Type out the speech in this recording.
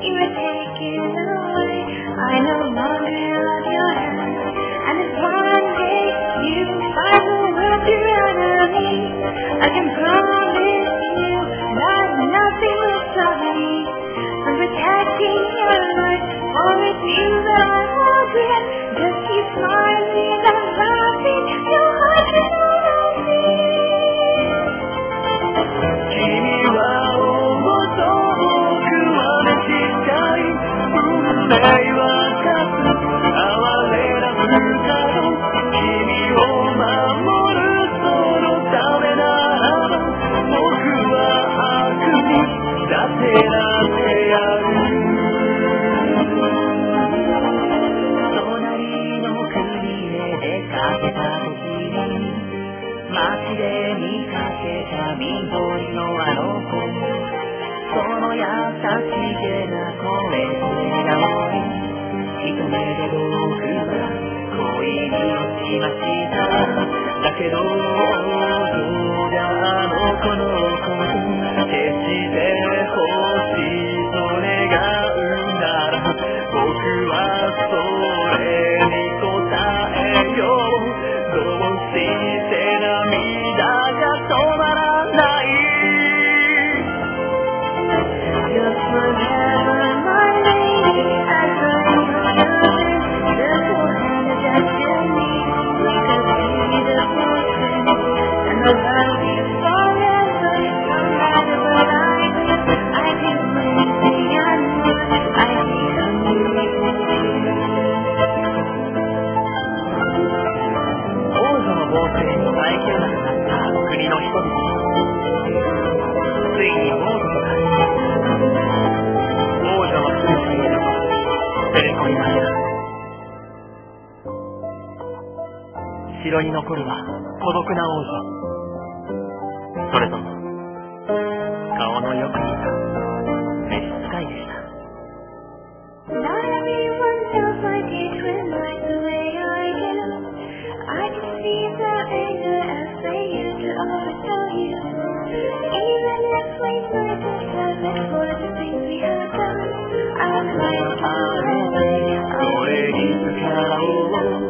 You away. I no longer held your hand. And if one day you find the I can promise. 緑のあの子その優しげな声が一目で僕は恋に落ちましただけどどう空あうこの声。城に残るは孤独な王それとも顔のよく似た召使いでした Oh, oh, oh.